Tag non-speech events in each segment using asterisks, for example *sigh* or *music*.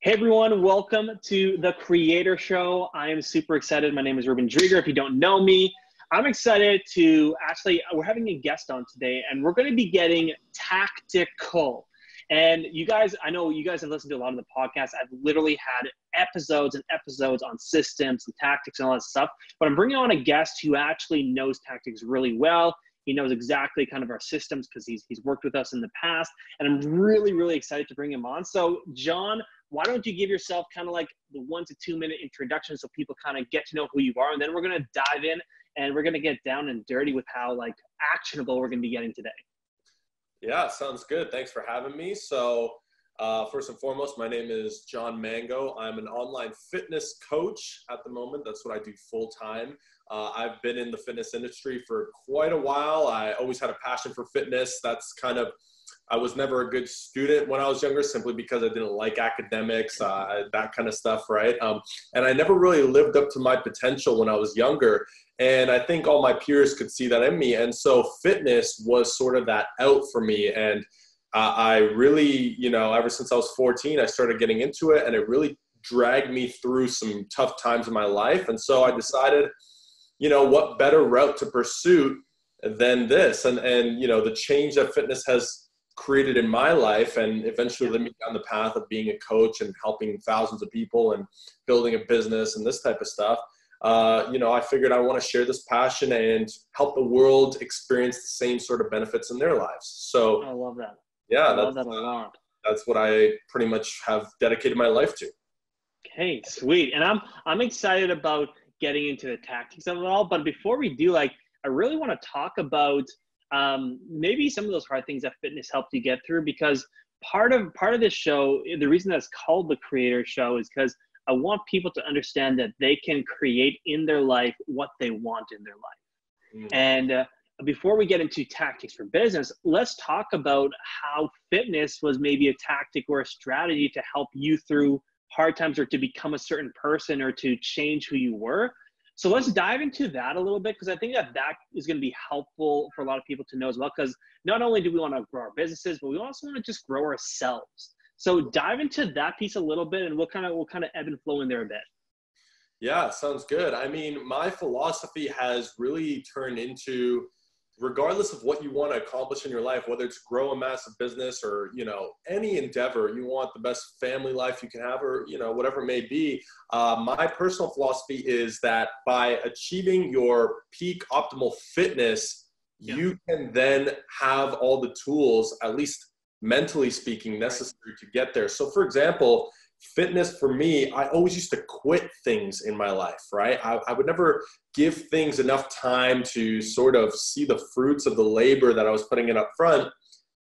Hey everyone, welcome to the Creator Show. I am super excited. My name is Reuben Driedger. If you don't know me, I'm excited to actually, we're having a guest on today and we're going to be getting tactical. And you guys, I know you guys have listened to a lot of the podcasts. I've literally had episodes and episodes on systems and tactics and all that stuff. But I'm bringing on a guest who actually knows tactics really well. He knows exactly kind of our systems because he's, he's worked with us in the past. And I'm really, really excited to bring him on. So, Jon, why don't you give yourself kind of like the one to two minute introduction so people kind of get to know who you are. And then we're going to dive in and we're going to get down and dirty with how like actionable we're going to be getting today. Yeah, sounds good. Thanks for having me. So, uh, first and foremost, my name is Jon Mango. I'm an online fitness coach at the moment. That's what I do full time. Uh, I've been in the fitness industry for quite a while. I always had a passion for fitness. That's kind of, I was never a good student when I was younger simply because I didn't like academics, uh, that kind of stuff, right? Um, and I never really lived up to my potential when I was younger. And I think all my peers could see that in me. And so fitness was sort of that out for me. And uh, I really, you know, ever since I was 14, I started getting into it and it really dragged me through some tough times in my life. And so I decided, you know, what better route to pursue than this? And, and, you know, the change that fitness has created in my life and eventually led me down the path of being a coach and helping thousands of people and building a business and this type of stuff uh, you know, I figured I want to share this passion and help the world experience the same sort of benefits in their lives. So I love that. Yeah, I love that a lot. That's what I pretty much have dedicated my life to. Okay, sweet. And I'm I'm excited about getting into the tactics of it all. But before we do, like, I really want to talk about um, maybe some of those hard things that fitness helped you get through because part of part of this show, the reason that's called the Creator Show is because I want people to understand that they can create in their life what they want in their life. Mm. And uh, before we get into tactics for business, let's talk about how fitness was maybe a tactic or a strategy to help you through hard times or to become a certain person or to change who you were. So let's dive into that a little bit because I think that that is going to be helpful for a lot of people to know as well. Because not only do we want to grow our businesses, but we also want to just grow ourselves. So dive into that piece a little bit, and we'll kind of we'll kind of ebb and flow in there a bit. Yeah, sounds good. I mean, my philosophy has really turned into regardless of what you want to accomplish in your life whether it's grow a massive business or you know any endeavor you want the best family life you can have or you know whatever it may be uh, my personal philosophy is that by achieving your peak optimal fitness yeah. you can then have all the tools at least mentally speaking necessary to get there so for example fitness for me i always used to quit things in my life right I, I, would never give things enough time to sort of see the fruits of the labor that i was putting in up front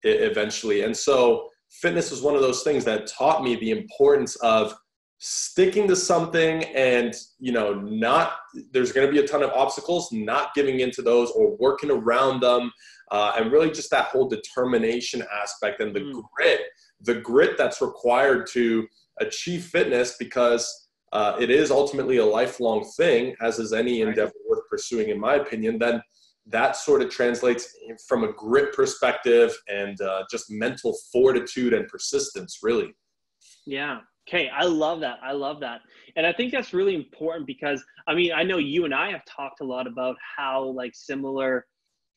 eventually and so fitness was one of those things that taught me the importance of sticking to something and you know not there's going to be a ton of obstacles not giving into those or working around them uh, and really just that whole determination aspect and the mm. grit the grit that's required to achieve fitness because uh, it is ultimately a lifelong thing as is any endeavor worth pursuing in my opinion then that sort of translates from a grit perspective and uh, just mental fortitude and persistence really yeah Okay, I love that. I love that. And I think that's really important because I mean, I know you and I have talked a lot about how like similar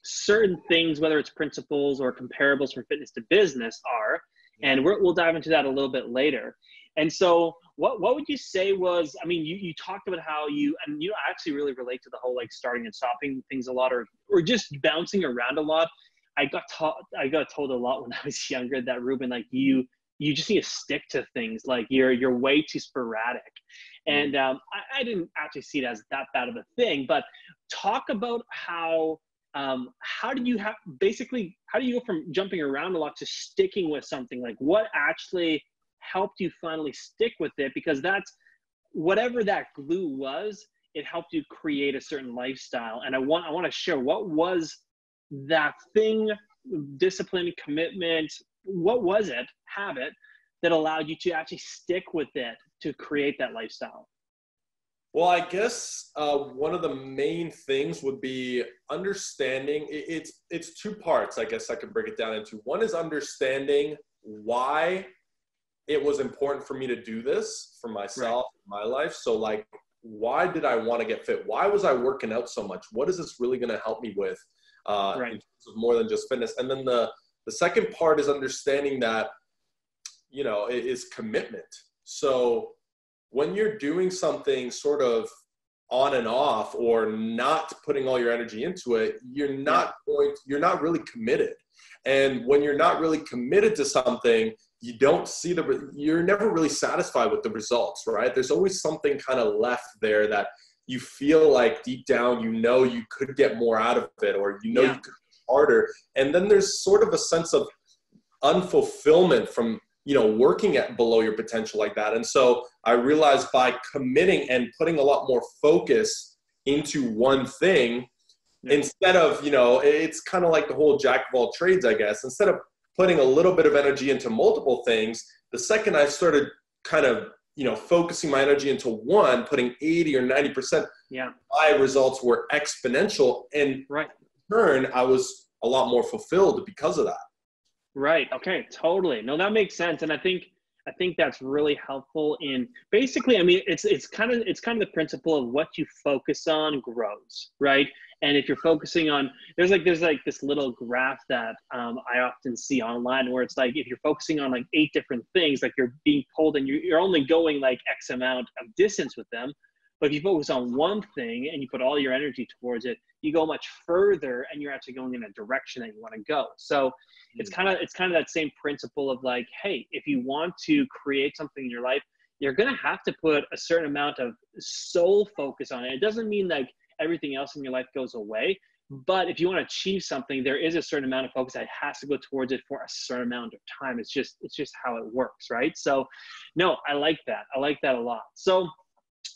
certain things, whether it's principles or comparables from fitness to business, are. And we will dive into that a little bit later. And so, what what would you say was? I mean, you, you talked about how you and you actually really relate to the whole like starting and stopping things a lot, or or just bouncing around a lot. I got taught, I got told a lot when *laughs* I was younger that Reuben, like you you just need to stick to things like you're you're way too sporadic mm. and um, I, I, didn't actually see it as that bad of a thing but talk about how um, how did you have basically how do you go from jumping around a lot to sticking with something like what actually helped you finally stick with it because that's whatever that glue was it helped you create a certain lifestyle. And i want i want to share what was that thing discipline commitment what was it habit that allowed you to actually stick with it to create that lifestyle? Well i guess uh, one of the main things would be understanding it's it's two parts i guess i can break it down into. One is understanding why it was important for me to do this for myself, right. my life. So like, why did I want to get fit? Why was I working out so much? What is this really going to help me with? Uh, right. in terms of more than just fitness. And then the the second part is understanding that, you know, it is commitment. So when you're doing something sort of on and off or not putting all your energy into it, you're not going, you're not really committed. And when you're not really committed to something, you don't see the, you're never really satisfied with the results, right? There's always something kind of left there that you feel like deep down, you know, you could get more out of it, or you know, yeah. you could harder. And then there's sort of a sense of unfulfillment from you know working at below your potential like that and so i realized by committing and putting a lot more focus into one thing yeah. instead of you know it's kind of like the whole jack of all trades i guess instead of putting a little bit of energy into multiple things the second i started kind of you know focusing my energy into one putting 80 or 90 percent yeah. my results were exponential. And right. turn i was a lot more fulfilled because of that. Right. Okay. Totally. No that makes sense. And i think i think that's really helpful in basically i mean it's it's kind of it's kind of the principle of what you focus on grows right and if you're focusing on there's like there's like this little graph that um, i often see online where it's like if you're focusing on like eight different things like you're being pulled and you're, you're only going like x amount of distance with them. But if you focus on one thing and you put all your energy towards it you go much further and you're actually going in a direction that you want to go. So it's kind of it's kind of that same principle of like hey if you want to create something in your life you're going to have to put a certain amount of sole focus on it. It doesn't mean like everything else in your life goes away. Hmm. But if you want to achieve something, there is a certain amount of focus that has to go towards it for a certain amount of time. It's just it's just how it works, right? So, no, I like that. I like that a lot. So,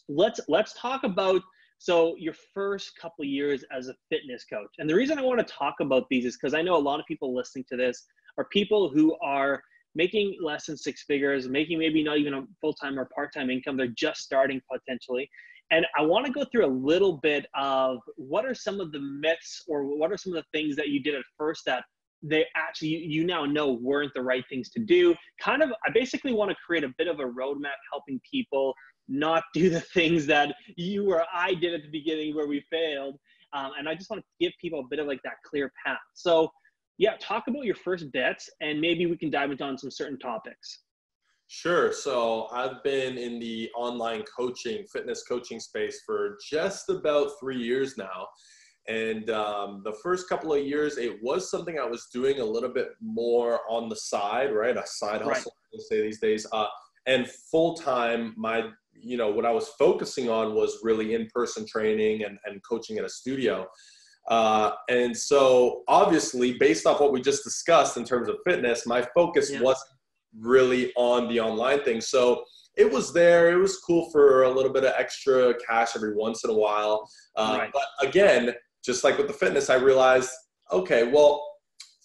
let's let's talk about so your first couple years as a fitness coach. And the reason I want to talk about these is because I know a lot of people listening to this are people who are making less than six figures, making maybe not even a full time or part time income. They're just starting potentially. And I want to go through a little bit of what are some of the myths or what are some of the things that you did at first that they actually you now know weren't the right things to do. Kind of, I basically want to create a bit of a roadmap helping people not do the things that you or I did at the beginning where we failed. Um, and I just want to give people a bit of like that clear path. So, yeah, talk about your first bets and maybe we can dive into on some certain topics. Sure. So I've been in the online coaching, fitness coaching space for just about three years now. And um, the first couple of years, it was something I was doing a little bit more on the side, right? A side hustle, right. say these days. Uh, and full time, my, you know, what I was focusing on was really in person training and, and coaching at a studio. Uh, and so, obviously, based off what we just discussed in terms of fitness, my focus yeah. wasn't really on the online thing. So it was there. It was cool for a little bit of extra cash every once in a while. Uh, right. But again, just like with the fitness, I realized, okay, well,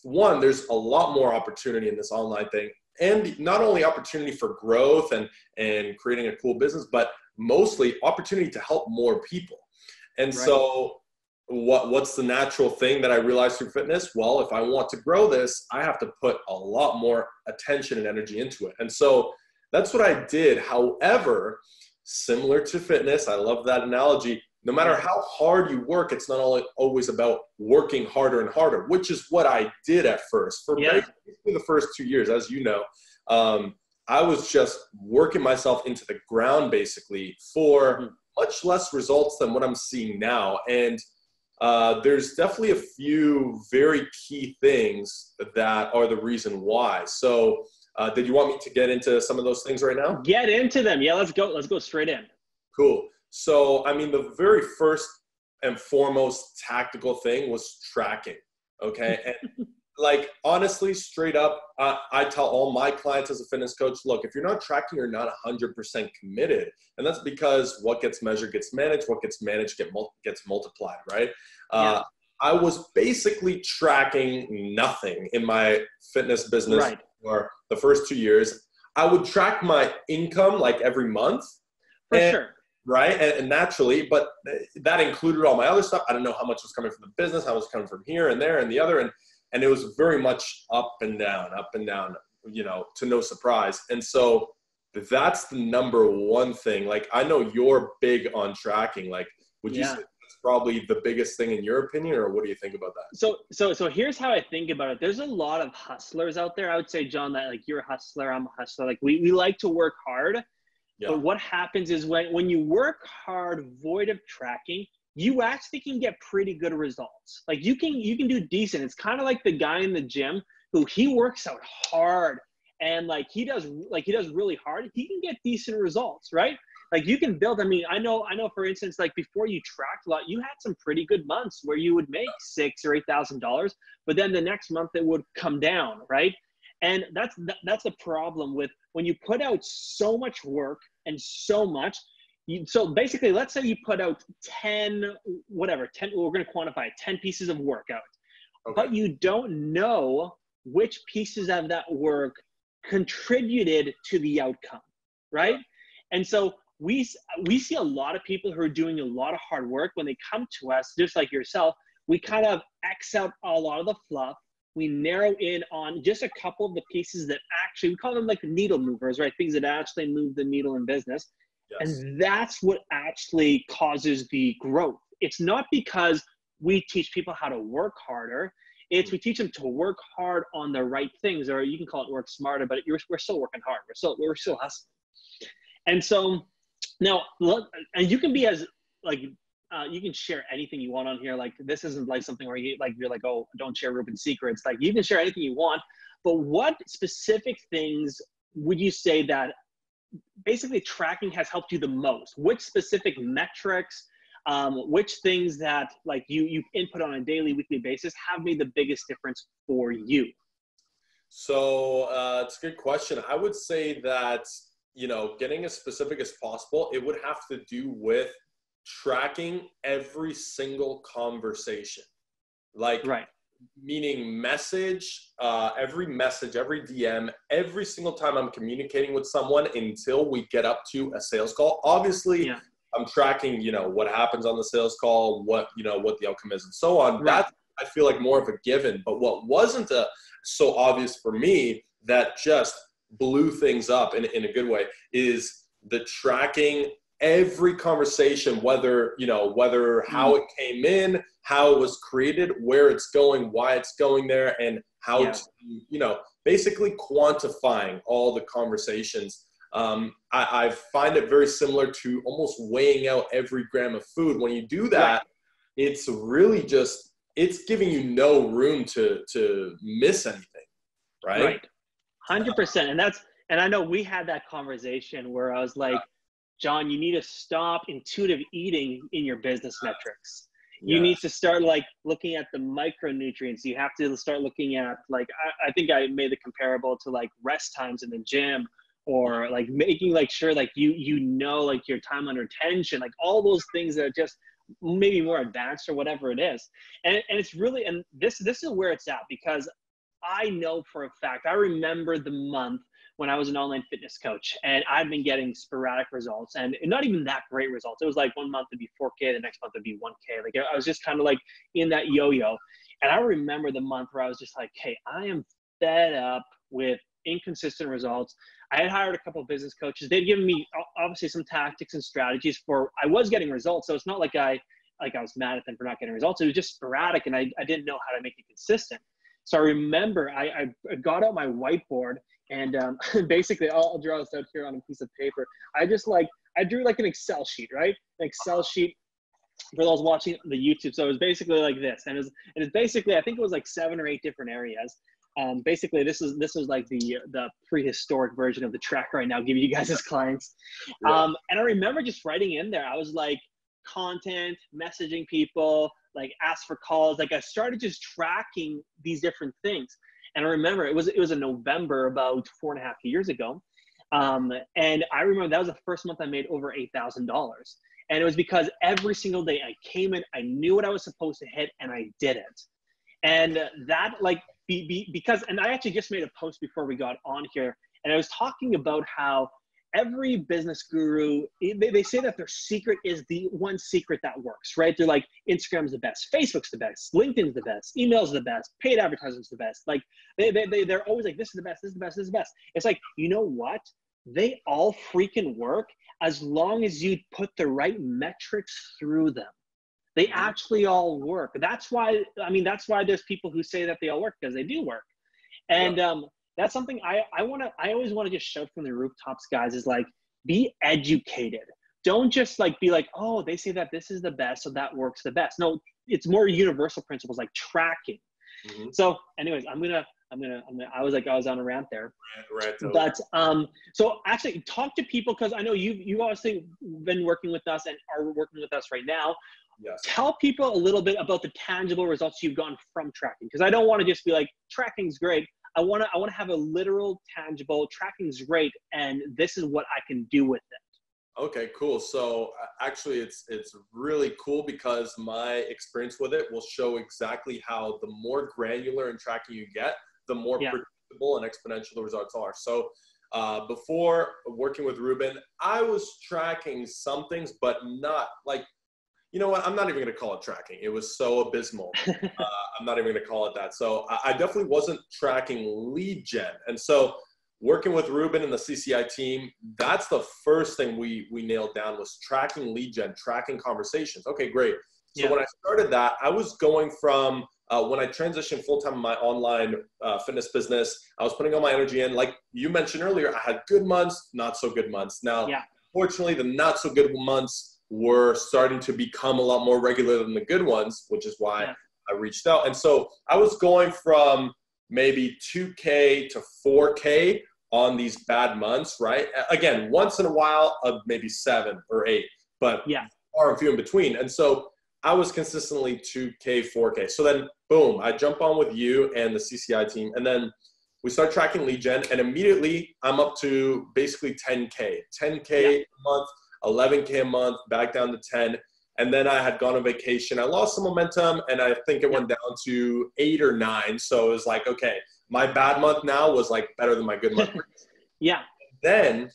one, there's a lot more opportunity in this online thing. And not only opportunity for growth and, and creating a cool business, but mostly opportunity to help more people. And right. so what what's the natural thing that I realized through fitness? Well, if I want to grow this, I have to put a lot more attention and energy into it. And so that's what I did. However, similar to fitness, I love that analogy. No matter how hard you work, it's not always about working harder and harder, which is what I did at first. For yeah. the first two years, as you know, um, I was just working myself into the ground basically for mm-hmm. much less results than what I'm seeing now. And uh, there's definitely a few very key things that are the reason why. So, uh, did you want me to get into some of those things right now? Get into them. Yeah, let's go. Let's go straight in. Cool. So, I mean, the very first and foremost tactical thing was tracking. Okay. And *laughs* like honestly, straight up, uh, I tell all my clients as a fitness coach, look, if you're not tracking, you're not 100% committed, and that's because what gets measured gets managed, what gets managed get mul- gets multiplied, right? Uh, yeah. I was basically tracking nothing in my fitness business right. for the first two years. I would track my income like every month. For and, sure right? And, and, naturally, but that included all my other stuff. I don't know how much was coming from the business, how much was coming from here and there and the other, and and it was very much up and down, up and down, you know, to no surprise. And so that's the number one thing. Like I know you're big on tracking. Like, would you yeah. say that's probably the biggest thing in your opinion, or what do you think about that? So, so, so here's how I think about it. There's a lot of hustlers out there. I would say, Jon, that like you're a hustler, I'm a hustler. Like we we like to work hard. Yeah. But what happens is when when you work hard, void of tracking, you actually can get pretty good results. Like you can you can do decent. It's kind of like the guy in the gym who he works out hard and like he does like he does really hard he can get decent results right like you can build i mean i know i know for instance like before you tracked a lot you had some pretty good months where you would make six or eight thousand dollars but then the next month it would come down right and that's that's the problem with when you put out so much work and so much so basically let's say you put out 10 whatever 10 we're going to quantify 10 pieces of work out okay. but you don't know which pieces of that work contributed to the outcome, right? And so we we see a lot of people who are doing a lot of hard work when they come to us, just like yourself. We kind of X out a lot of the fluff. We narrow in on just a couple of the pieces that actually we call them like the needle movers, right? Things that actually move the needle in business. Yes. And that's what actually causes the growth. It's not because we teach people how to work harder. It's we teach them to work hard on the right things, or you can call it work smarter, but we're still working hard. We're still we're still hustling. And so now, and you can be as like uh, you can share anything you want on here. Like this isn't like something where you like you're like, oh, don't share Reuben secrets. Like you can share anything you want. But what specific things would you say that basically tracking has helped you the most? Which specific metrics um, which things that like you you input on a daily weekly basis have made the biggest difference for you? So uh, it's a good question. I would say that you know getting as specific as possible it would have to do with tracking every single conversation. Like right meaning message uh, every message every dm every single time i'm communicating with someone until we get up to a sales call obviously yeah. I'm tracking, you know, what happens on the sales call, what, you know, what the outcome is and so on. Right. That I feel like more of a given. But what wasn't a, so obvious for me that just blew things up in, in a good way is the tracking every conversation, whether, you know, whether how mm. it came in, how it was created, where it's going, why it's going there, and how yeah. to, you know, basically quantifying all the conversations um, I, I, find it very similar to almost weighing out every gram of food. When you do that, it's really just it's giving you no room to to miss anything, right? Right, hundred percent. And that's and I know we had that conversation where I was like, Jon, you need to stop intuitive eating in your business metrics. You yeah. need to start like looking at the micronutrients. You have to start looking at like I, I think I made the comparable to like rest times in the gym or like making like sure like you you know like your time under tension like all those things that are just maybe more advanced or whatever it is and, and it's really and this this is where it's at because i know for a fact i remember the month when i was an online fitness coach and i've been getting sporadic results and not even that great results it was like one month it'd be 4k the next month it'd be 1k like i was just kind of like in that yo-yo and i remember the month where i was just like hey i am fed up with inconsistent results I had hired a couple business coaches. They'd given me obviously some tactics and strategies for I was getting results. So it's not like I like I was mad at them for not getting results. It was just sporadic and I, I didn't know how to make it consistent. So I remember I, I got out my whiteboard and um, *laughs* basically I'll, I'll draw this out here on a piece of paper. I just like I drew like an Excel sheet, right? An Excel sheet for those watching the YouTube. So it was basically like this, and it's was, it was basically I think it was like seven or eight different areas um, basically this is this is like the the prehistoric version of the track right now giving you guys as clients yeah. um, and i remember just writing in there i was like content messaging people like ask for calls like i started just tracking these different things and i remember it was it was in november about four and a half years ago. Um, and i remember that was the first month i made over $8000 and it was because every single day i came in i knew what i was supposed to hit and i did it and that like be, be, because and i actually just made a post before we got on here and i was talking about how every business guru they, they say that their secret is the one secret that works right? They're like instagram's the best facebook's the best linkedin's the best email's the best paid advertising's the best. Like they, they, they, they're always like this is the best this is the best this is the best. It's like you know what? They all freaking work as long as you put the right metrics through them. They mm-hmm. actually all work. That's why i mean that's why there's people who say that they all work because they do work. And yeah. um that's something I, I want to, I always want to just shout from the rooftops, guys, is like, be educated. Don't just like be like, oh, they say that this is the best, so that works the best. No, it's more universal principles like tracking. Mm-hmm. So, anyways, I'm gonna, I'm gonna, I'm gonna, I was like, I was on a rant there. Rant, rant but um, so actually, talk to people because I know you, you obviously been working with us and are working with us right now. Yes. Tell people a little bit about the tangible results you've gotten from tracking because I don't want to just be like tracking's great. I want to I want to have a literal, tangible tracking's great, and this is what I can do with it. Okay, cool. So actually, it's it's really cool because my experience with it will show exactly how the more granular in tracking you get, the more yeah. predictable and exponential the results are. So uh, before working with Reuben, I was tracking some things, but not like you know what? I'm not even going to call it tracking. It was so abysmal. *laughs* uh, I'm not even going to call it that. So I, I, definitely wasn't tracking lead gen. And so working with Reuben and the CCI team, that's the first thing we we nailed down was tracking lead gen, tracking conversations. Okay, great. So yeah. when I started that, I was going from uh, when I transitioned full time in my online uh, fitness business, I was putting all my energy in. Like you mentioned earlier, I had good months, not so good months. Now, yeah. fortunately, the not so good months were starting to become a lot more regular than the good ones, which is why yeah. I reached out. And so I was going from maybe 2K to 4K on these bad months, right? Again, once in a while of maybe seven or eight, but yeah, far and few in between. And so I was consistently 2K, 4K. So then, boom, I jump on with you and the CCI team, and then we start tracking lead gen, and immediately I'm up to basically 10K, 10K yeah. a month 11K a month, back down to 10. And then I had gone on vacation. I lost some momentum and I think it went down to eight or nine. So it was like, okay, my bad month now was like better than my good month. *laughs* yeah. Then,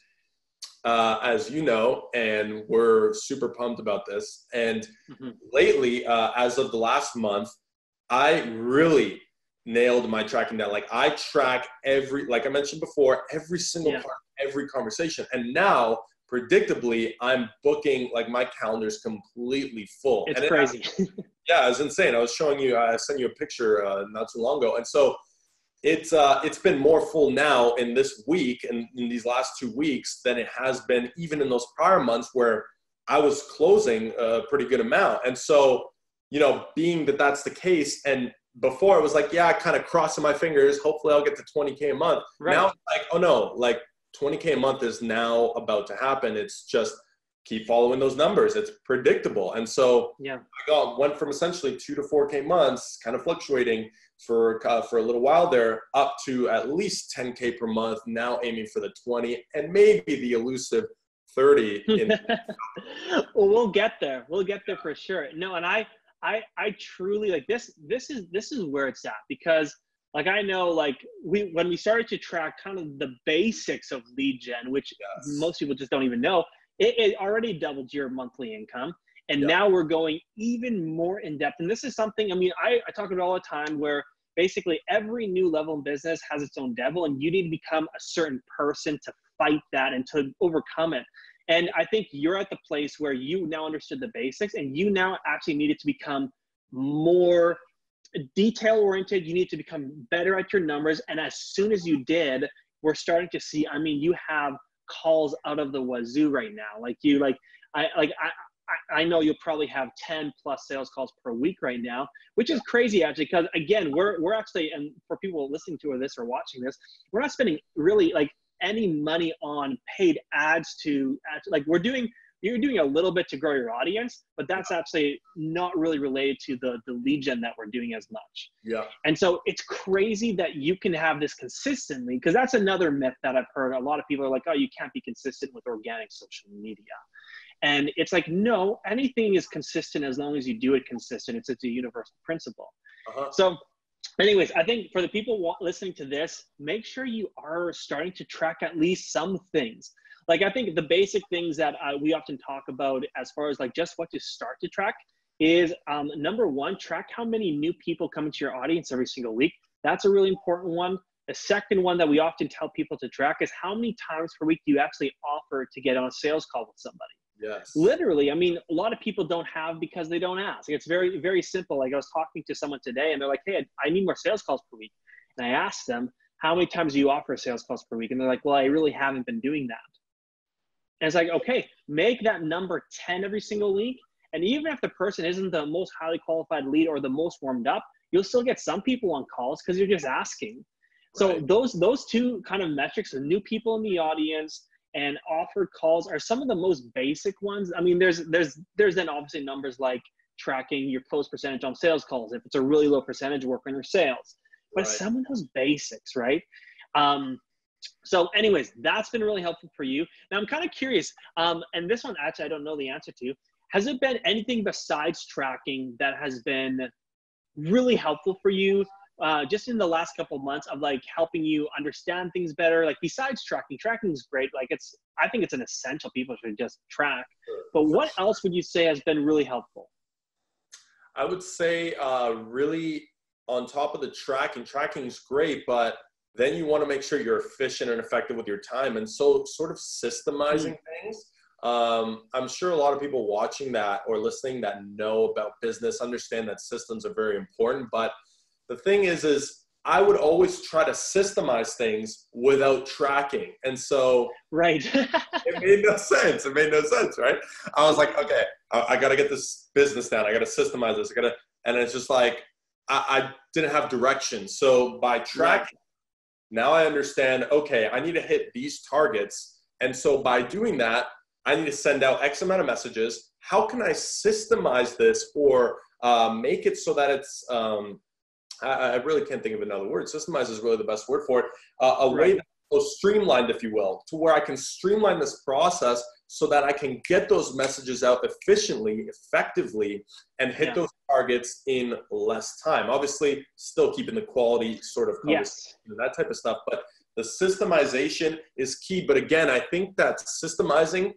uh, as you know, and we're super pumped about this. And mm-hmm. lately, uh, as of the last month, I really nailed my tracking down. Like I track every, like I mentioned before, every single yeah. part, every conversation. And now predictably, I'm booking like my calendar's completely full. It's and crazy. It, yeah, it's insane. I was showing you, I sent you a picture uh, not too long ago, and so it's uh, it's been more full now in this week and in these last two weeks than it has been even in those prior months where I was closing a pretty good amount. And so, you know, being that that's the case, and before it was like, yeah, kind of crossing my fingers. Hopefully, I'll get to 20k a month. Right. Now, like, oh no, like 20K a month is now about to happen. It's just keep following those numbers. It's predictable. And so yeah. I got, went from essentially two to 4K months, kind of fluctuating for, uh, for a little while there, up to at least 10K per month, now aiming for the 20 and maybe the elusive 30. *laughs* In- well, we'll get there. We'll get there for sure. No, and I, I, I truly like this. This is, this is where it's at because – like I know like we when we started to track kind of the basics of lead gen, which yes. most people just don't even know, it, it already doubled your monthly income. And yep. now we're going even more in depth. And this is something, I mean, I, I talk about all the time where basically every new level in business has its own devil, and you need to become a certain person to fight that and to overcome it. And I think you're at the place where you now understood the basics and you now actually needed to become more detail oriented. You need to become better at your numbers. And as soon as you did, we're starting to see, I mean, you have calls out of the wazoo right now. Like you, like, I, like, I, I know you'll probably have 10 plus sales calls per week right now, which is crazy actually. Cause again, we're, we're actually, and for people listening to this or watching this, we're not spending really like any money on paid ads to, like we're doing you're doing a little bit to grow your audience, but that's actually not really related to the, the lead gen that we're doing as much. Yeah. And so it's crazy that you can have this consistently because that's another myth that I've heard. A lot of people are like, oh, you can't be consistent with organic social media. And it's like, no, anything is consistent as long as you do it consistent. It's, it's a universal principle. Uh-huh. So anyways i think for the people listening to this make sure you are starting to track at least some things like I think the basic things that uh, we often talk about as far as like just what to start to track is um, number one, track how many new people come into your audience every single week. That's a really important one. The second one that we often tell people to track is how many times per week do you actually offer to get on a sales call with somebody. Yes. Literally, I mean, a lot of people don't have because they don't ask. It's very, very simple. Like I was talking to someone today, and they're like, "Hey, I need more sales calls per week," and I asked them, "How many times do you offer sales calls per week?" And they're like, "Well, I really haven't been doing that." And it's like, okay, make that number ten every single week, and even if the person isn't the most highly qualified lead or the most warmed up, you'll still get some people on calls because you're just asking. So right. those those two kind of metrics, of new people in the audience and offered calls are some of the most basic ones. I mean, there's there's there's then obviously numbers like tracking your close percentage on sales calls if it's a really low percentage work on your sales. But right. some of those basics, right? Um, so, anyways, that's been really helpful for you. Now, I'm kind of curious, um, and this one actually I don't know the answer to. Has it been anything besides tracking that has been really helpful for you uh, just in the last couple of months of like helping you understand things better like besides tracking tracking is great like it's i think it's an essential people should just track but what else would you say has been really helpful i would say uh, really on top of the tracking tracking is great but then you want to make sure you're efficient and effective with your time and so sort of systemizing mm-hmm. things um, i'm sure a lot of people watching that or listening that know about business understand that systems are very important but the thing is, is I would always try to systemize things without tracking. And so right. *laughs* it made no sense. It made no sense, right? I was like, okay, I, I gotta get this business down. I gotta systemize this. I gotta and it's just like I, I didn't have direction. So by tracking. Now I understand, okay, I need to hit these targets. And so by doing that, I need to send out X amount of messages. How can I systemize this or uh, make it so that it's um, I, I, really can't think of another word. Systemize is really the best word for it. Uh, a right. way that's streamlined, if you will, to where I can streamline this process so that I can get those messages out efficiently, effectively, and hit yeah. those targets in less time. Obviously, still keeping the quality sort of yes. that type of stuff. But the systemization is key. But again, I think that systemizing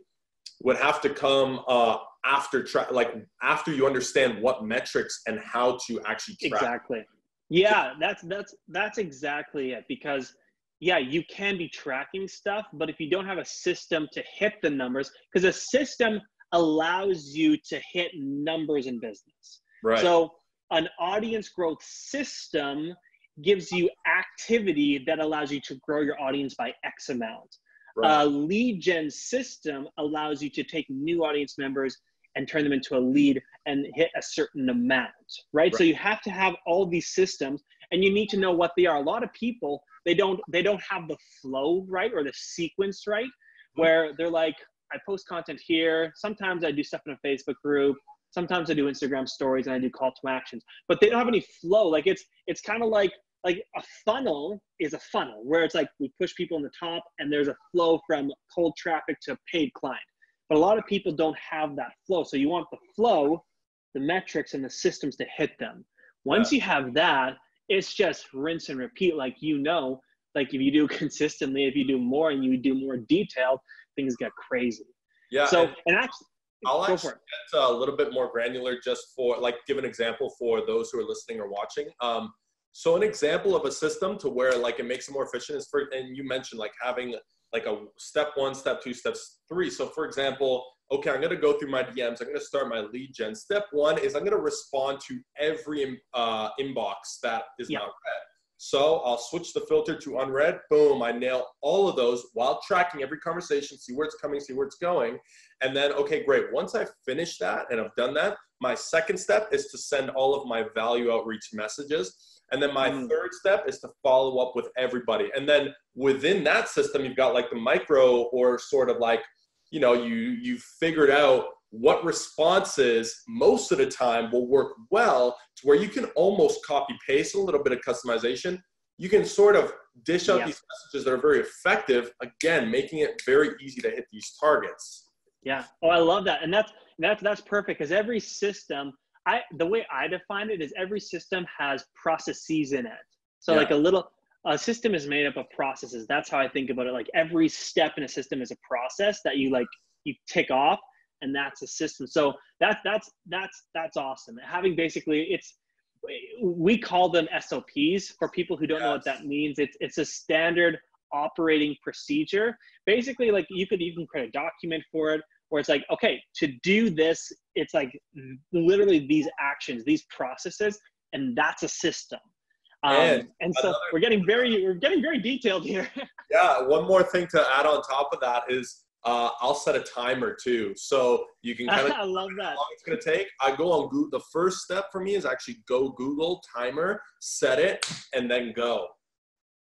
would have to come uh, after tra- like after you understand what metrics and how to actually track. Exactly. Yeah, that's that's that's exactly it because yeah, you can be tracking stuff, but if you don't have a system to hit the numbers because a system allows you to hit numbers in business. Right. So an audience growth system gives you activity that allows you to grow your audience by X amount. Right. A lead gen system allows you to take new audience members and turn them into a lead and hit a certain amount, right? right? So you have to have all these systems and you need to know what they are. A lot of people, they don't they don't have the flow right or the sequence right mm-hmm. where they're like I post content here, sometimes I do stuff in a Facebook group, sometimes I do Instagram stories and I do call to actions, but they don't have any flow. Like it's it's kind of like like a funnel is a funnel where it's like we push people in the top and there's a flow from cold traffic to paid client. But a lot of people don't have that flow. So you want the flow, the metrics, and the systems to hit them. Once you have that, it's just rinse and repeat. Like you know, like if you do *laughs* consistently, if you do more and you do more detailed, things get crazy. Yeah. So and, and actually, I'll actually get a little bit more granular just for like give an example for those who are listening or watching. Um, so an example of a system to where like it makes it more efficient is for and you mentioned like having like a step one, step two, steps three. So for example, okay, I'm gonna go through my DMs. I'm gonna start my lead gen. Step one is I'm gonna respond to every uh, inbox that is yeah. not read. So I'll switch the filter to unread. Boom, I nail all of those while tracking every conversation, see where it's coming, see where it's going. And then, okay, great. Once I finish that and I've done that, my second step is to send all of my value outreach messages. And then my mm. third step is to follow up with everybody. And then within that system, you've got like the micro or sort of like, you know, you you figured out what responses most of the time will work well to where you can almost copy paste a little bit of customization. You can sort of dish out yeah. these messages that are very effective, again, making it very easy to hit these targets. Yeah. Oh, I love that. And that's that's that's perfect because every system I the way I define it is every system has processes in it. So yeah. like a little a system is made up of processes. That's how I think about it. Like every step in a system is a process that you like you tick off, and that's a system. So that's that's that's that's awesome. Having basically it's we call them SOPs for people who don't yes. know what that means. It's it's a standard operating procedure. Basically, like you could even create a document for it where it's like, okay, to do this, it's like literally these actions, these processes, and that's a system. Um, and, and so we're getting very we're getting very detailed here. *laughs* yeah, one more thing to add on top of that is uh, I'll set a timer too, so you can kind of. *laughs* I love that. How long it's gonna take? I go on Google. The first step for me is actually go Google timer, set it, and then go.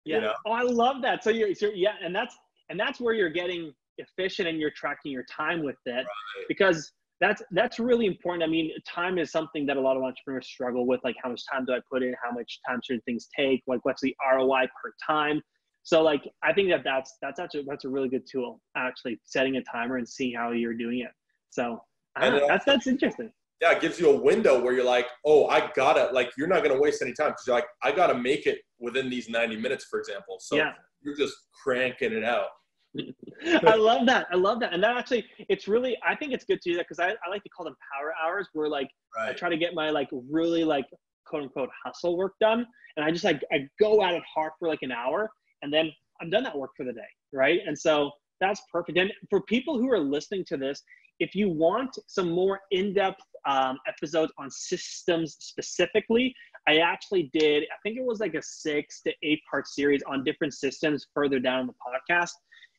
Yeah. You know? Oh, I love that. So you're, so yeah, and that's and that's where you're getting efficient and you're tracking your time with it right. because that's that's really important. I mean, time is something that a lot of entrepreneurs struggle with. Like, how much time do I put in? How much time certain things take? Like, what's the ROI per time? So, like, I think that that's that's actually that's a really good tool. Actually, setting a timer and seeing how you're doing it. So, know, that's that's interesting. Yeah, it gives you a window where you're like, oh, I gotta like, you're not gonna waste any time because you're like, I gotta make it within these 90 minutes, for example. So yeah. you're just cranking it out. *laughs* I love that. I love that. And that actually, it's really, I think it's good to do that because I, I like to call them power hours where like right. I try to get my like really like quote unquote hustle work done. And I just like, I go at it hard for like an hour and then I'm done that work for the day. Right. And so that's perfect. And for people who are listening to this, if you want some more in-depth um, episodes on systems specifically, I actually did, I think it was like a six to eight part series on different systems further down in the podcast.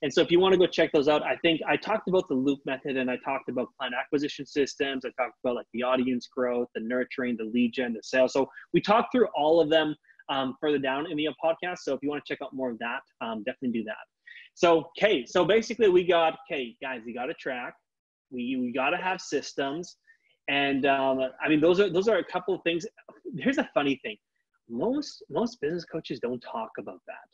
And so if you want to go check those out, I think I talked about the loop method and I talked about client acquisition systems. I talked about like the audience growth, the nurturing, the lead gen, the sales. So we talked through all of them um, further down in the podcast. So if you want to check out more of that, um, definitely do that. So, okay, so basically we got, okay, guys, you got to track. We, we got to have systems. And um, I mean, those are, those are a couple of things. Here's a funny thing. Most, most business coaches don't talk about that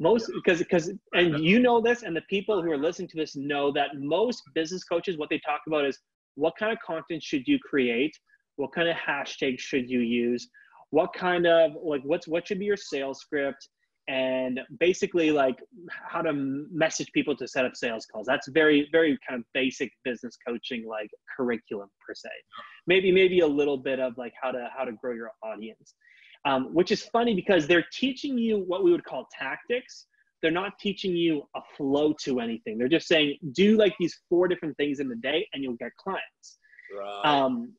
most because because and you know this and the people who are listening to this know that most business coaches what they talk about is what kind of content should you create? What kind of hashtags should you use? What kind of like what's what should be your sales script? And basically like how to message people to set up sales calls. That's very very kind of basic business coaching like curriculum per se. Maybe maybe a little bit of like how to how to grow your audience um, which is funny because they're teaching you what we would call tactics. They're not teaching you a flow to anything. They're just saying, do like these four different things in the day and you'll get clients. Right. Um,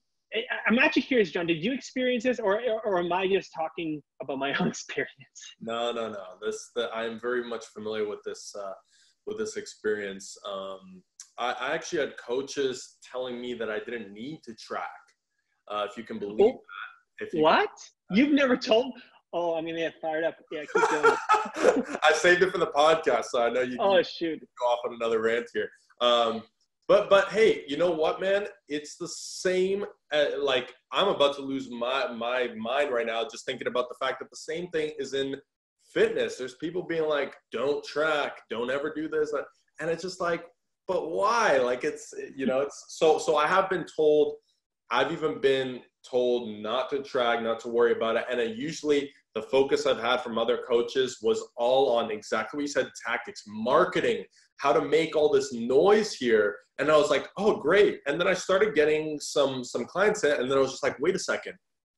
I'm actually curious, Jon, did you experience this or, or am I just talking about my *laughs* own experience? No, no, no. This, the, I'm very much familiar with this, uh, with this experience. Um, I, I, actually had coaches telling me that I didn't need to track, uh, if you can believe oh, that. You what? You've never told. Oh, I'm gonna get fired up. Yeah, keep going. *laughs* I saved it for the podcast, so I know you. Oh shoot! Go off on another rant here. Um, but but hey, you know what, man? It's the same. Uh, like I'm about to lose my my mind right now, just thinking about the fact that the same thing is in fitness. There's people being like, "Don't track, don't ever do this," and it's just like, but why? Like it's you know, it's so so. I have been told. I've even been told not to track, not to worry about it. And it usually the focus I've had from other coaches was all on exactly what you said tactics, marketing, how to make all this noise here. And I was like, oh, great. And then I started getting some some clients in, and then I was just like, wait a second.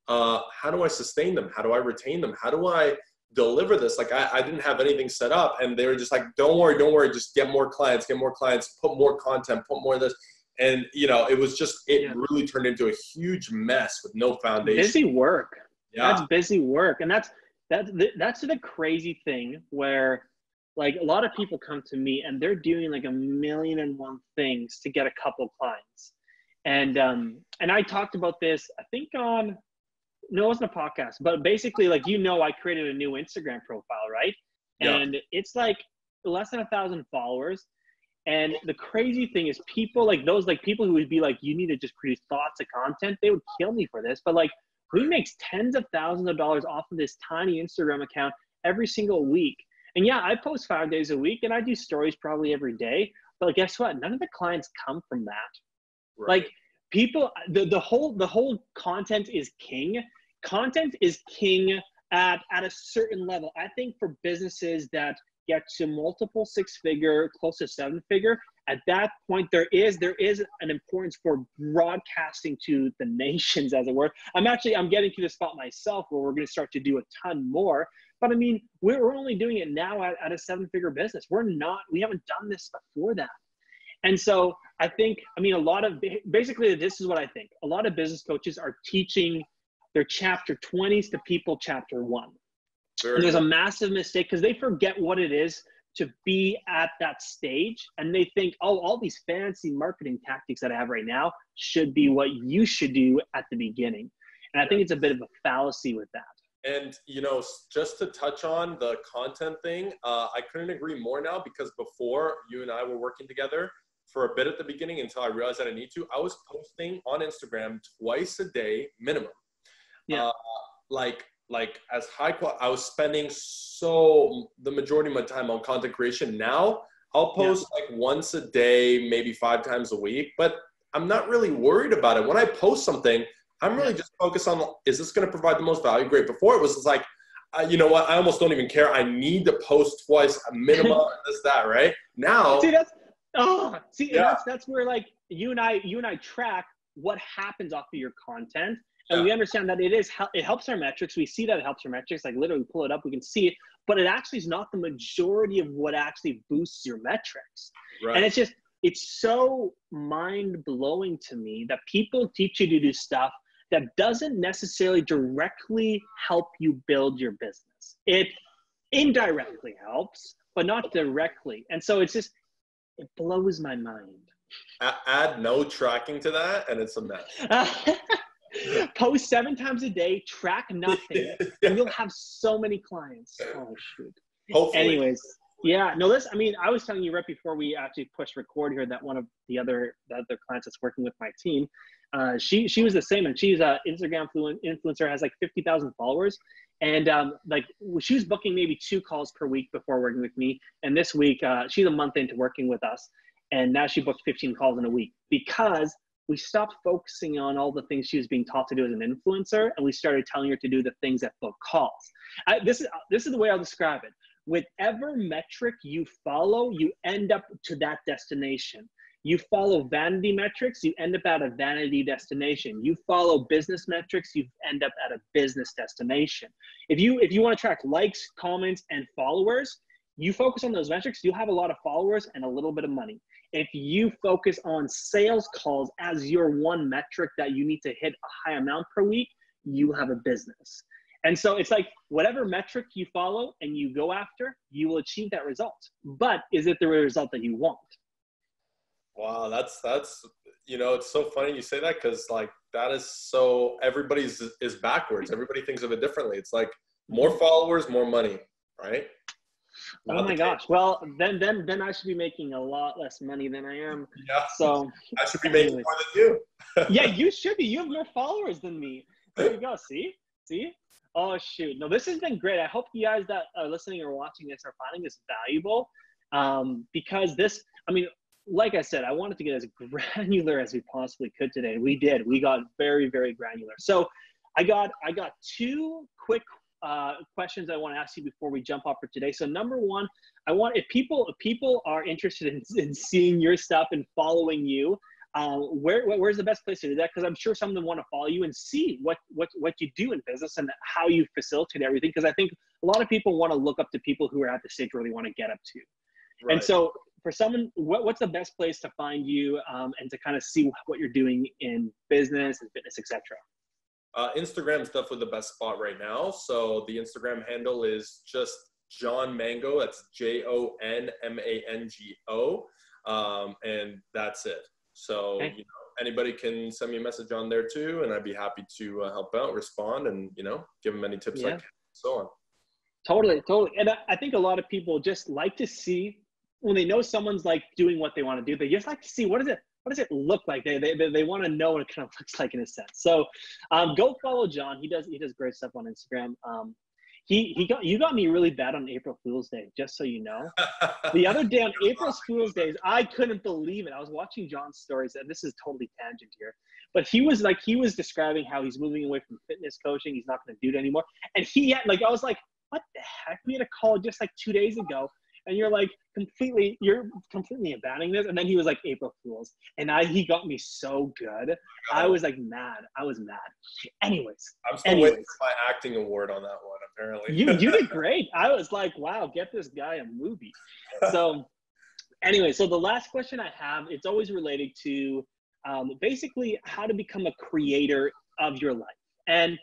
Uh, how do I sustain them? How do I retain them? How do I deliver this? Like I, I didn't have anything set up. And they were just like, don't worry, don't worry, just get more clients, get more clients, put more content, put more of this and you know it was just it yeah. really turned into a huge mess with no foundation busy work yeah. that's busy work and that's that's the, that's the crazy thing where like a lot of people come to me and they're doing like a million and one things to get a couple clients and um and i talked about this i think on no it wasn't a podcast but basically like you know i created a new instagram profile right yeah. and it's like less than a thousand followers and the crazy thing is people like those like people who would be like, you need to just produce thoughts of content, they would kill me for this. But like he makes tens of thousands of dollars off of this tiny Instagram account every single week. And yeah, I post five days a week and I do stories probably every day. But guess what? None of the clients come from that. Right. Like people the, the whole the whole content is king. Content is king at, at a certain level. I think for businesses that get to multiple six figure, close to seven figure, at that point there is there is an importance for broadcasting to the *laughs* nations as it were. I'm actually i'm getting to the spot myself where we're going to start to do a ton more but i mean we're only doing it now at, at a seven figure business. We're not we haven't done this before that. And so i think i mean a lot of basically this is what i think. A lot of business coaches are teaching their chapter 20s to people chapter one and there's a massive mistake because they forget what it is to be at that stage and they think oh all these fancy marketing tactics that i have right now should be what you should do at the beginning. And i think it's a bit of a fallacy with that. And you know just to touch on the content thing uh, i couldn't agree more now because before you and i were working together for a bit at the beginning until i realized that i need to i was posting on instagram twice a day minimum. Yeah. Uh, like like as high quality. I was spending so the majority of my time on content creation. Now I'll post yeah. like once a day, maybe five times a week, but I'm not really worried about it. When I post something, I'm really just focused on is this going to provide the most value? Great. Before it was just like, uh, you know what? I almost don't even care. I need to post twice, a minimum, *laughs* this that, right? Now, see that's oh, see yeah. that's that's where like you and I, you and I track what happens off of your content and yeah. we understand that it is it helps our metrics. We see that it helps our metrics like literally pull it up we can see it but it actually is not the majority of what actually boosts your metrics. Right. and it's just it's so mind-blowing to me that people teach you to do stuff that doesn't necessarily directly help you build your business. It indirectly helps but not directly. And so it's just it blows my mind. Add no tracking to that and it's a mess *laughs* *laughs* Post seven times a day, track nothing, *laughs* and you'll have so many clients. Oh shoot. Hopefully. Anyways, yeah, no, this. I mean, I was telling you right before we actually pushed record here that one of the other the other clients that's working with my team, uh, she she was the same, and she's a Instagram influencer, has like fifty thousand followers, and um, like she was booking maybe two calls per week before working with me, and this week uh, she's a month into working with us, and now she booked fifteen calls in a week because we stopped focusing on all the things she was being taught to do as an influencer and we started telling her to do the things that book calls. I, this is this is the way i'll describe it. Whatever metric you follow you end up to that destination. You follow vanity metrics you end up at a vanity destination. You follow business metrics you end up at a business destination. If you if you want to track likes comments and followers you focus on those metrics you'll have a lot of followers and a little bit of money if you focus on sales calls as your one metric that you need to hit a high amount per week, you have a business. And so it's like whatever metric you follow and you go after, you will achieve that result. But is it the result that you want? Wow, that's that's you know, it's so funny you say that because like that is so everybody's is backwards. Everybody thinks of it differently. It's like more followers, more money, right? Oh my gosh. Well, then then then I should be making a lot less money than I am. Yeah. So I should be making more than you. *laughs* yeah, you should be. You have more followers than me. There you go. See? See? Oh shoot. No, this has been great. I hope you guys that are listening or watching this are finding this valuable. Um, because this, I mean, like I said, I wanted to get as *laughs* granular as we possibly could today. We did. We got very, very granular. So I got I got two quick uh, questions I want to ask you before we jump off for today. So number one, I want if people if people are interested in, in seeing your stuff and following you, uh, where, where's the best place to do that? Because I'm sure some of them want to follow you and see what what what you do in business and how you facilitate everything. Because I think a lot of people want to look up to people who are at the stage where they want to get up to. Right. And so for someone, what, what's the best place to find you um, and to kind of see what you're doing in business and fitness, etc. Uh, Instagram is definitely the best spot right now. So the Instagram handle is just Jon Mango. That's J O N M A N G O, um, and that's it. So okay. you know, anybody can send me a message on there too, and I'd be happy to uh, help out, respond, and you know, give them any tips yeah. I can, so on. Totally, totally. And I think a lot of people just like to see when they know someone's like doing what they want to do. They just like to see what is it what does it look like? They, they, they want to know what it kind of *laughs* looks like in a sense. So um, go follow Jon. He does he does great stuff on Instagram. Um, he he got you got me really bad on April Fool's Day, just so you know. *laughs* the other day on April Fool's Days, I couldn't believe it. I was watching Jon's stories, and this is totally tangent here, but he was like he was describing how he's moving away from fitness coaching. He's not going to do it anymore, and he had like I was like, what the heck? We had a call just like two days ago, and you're like completely you're completely abandoning this. And then he was like april fools. And i he got me so good. I was like mad. I was mad. Anyways i'm still anyways, waiting for my acting award on that one apparently. You, you did *laughs* great. I was like wow get this guy a movie. *laughs* So anyway so the last question i have it's always related to um, basically how to become a creator of your life. And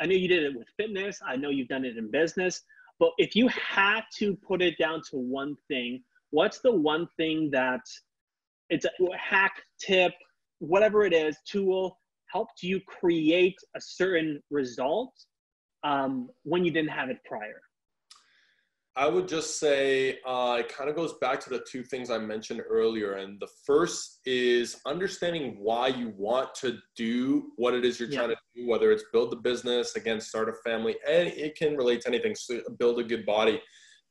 i know you did it with fitness. I know you've done it in business but if you had to put it down to one thing, what's the one thing that it's a hack, tip, whatever it is, tool helped you create a certain result um, when you didn't have it prior? I would just say uh, it kind of goes back to the two things I mentioned earlier. And the first is understanding why you want to do what it is you're yeah. trying to do, whether it's build the business, again, start a family, and it can relate to anything, so build a good body.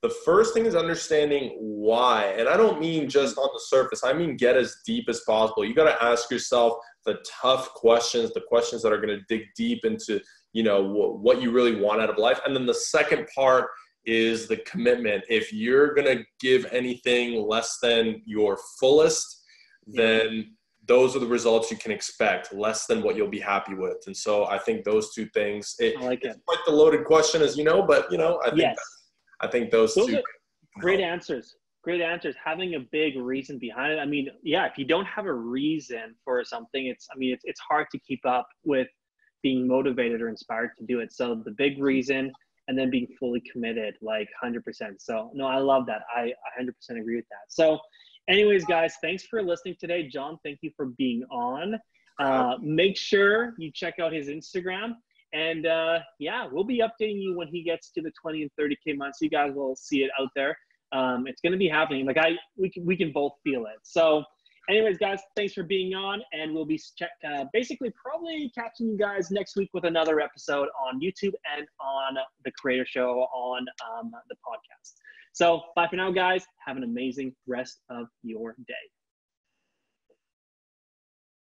The first thing is understanding why. And I don't mean just on the surface, I mean get as deep as possible. You got to ask yourself the tough questions, the questions that are going to dig deep into, you know, what you really want out of life. And then the second part is the commitment. If you're going to give anything less than your fullest, then those are the results you can expect, less than what you'll be happy with. And so I think those two things, it, I like it. it's quite the loaded question, as you know, but you know, I think, yes. I think those, those two. Great know. answers. Great answers. Having a big reason behind it. I mean, yeah, if you don't have a reason for something, it's, I mean, it's, it's hard to keep up with being motivated or inspired to do it. So the big reason, and then being fully committed like 100% so no i love that. I 100% agree with that. So anyways guys thanks for listening today. Jon thank you for being on. Uh, make sure you check out his instagram. And uh, yeah we'll be updating you when he gets to the 20 and 30k months you guys will see it out there. Um, it's going to be happening. Like i we can, we can both feel it. So anyways, guys, thanks for being on, and we'll be check, uh, basically probably catching you guys next week with another episode on YouTube and on the Creator Show on um, the podcast. So, bye for now, guys. Have an amazing rest of your day.